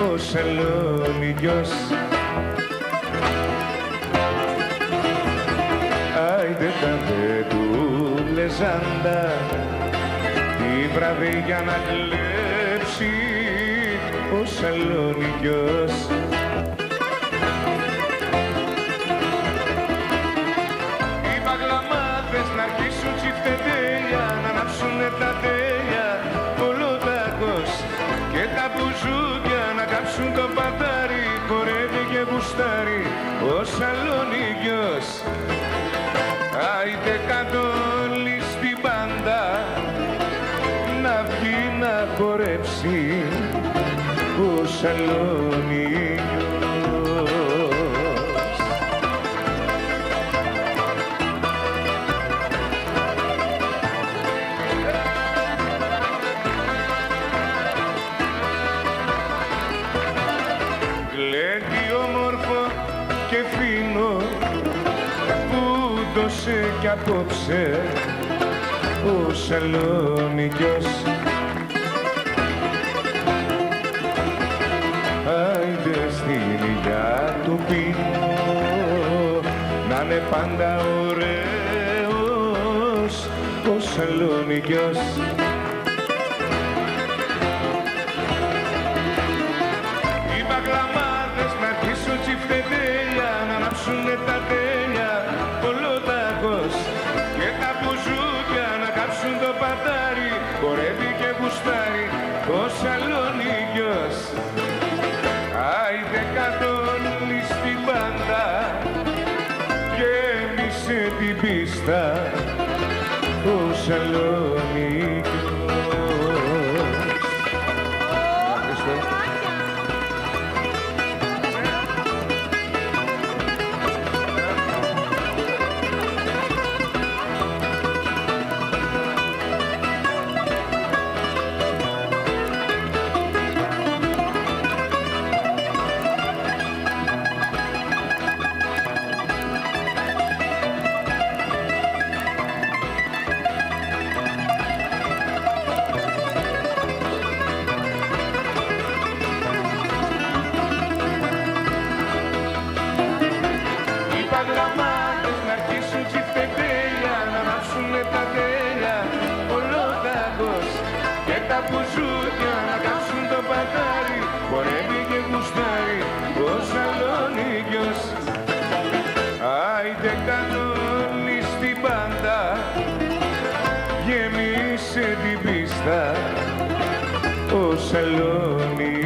ο Σαλόνικιος Άιντε κάντε του λεζάντα τη βραδιά να κλέψει ο Σαλόνικιος ο Σαλονίκιος Άιτε κάτω όλοι στην πάντα να βγει να χορέψει ο Σαλονίκιος δώσε κι απόψε ο Σαλόνικιος Άιντε στην υγειά του πίνω να είναι πάντα ωραίος ο Σαλόνικιος να κάψουν το πατάρι χορεύει και γουστάρει ο Σαλονίκιος Άιντε κάτω όλοι στην πάντα γέμισε την πίστα ο Σαλονίκιος πατάρι χορεύει και γουστάρει ο Σαλονίκιος Άιντε κάτω όλοι στην πάντα. Γεμίσε την πίστα ο Σαλονίκιος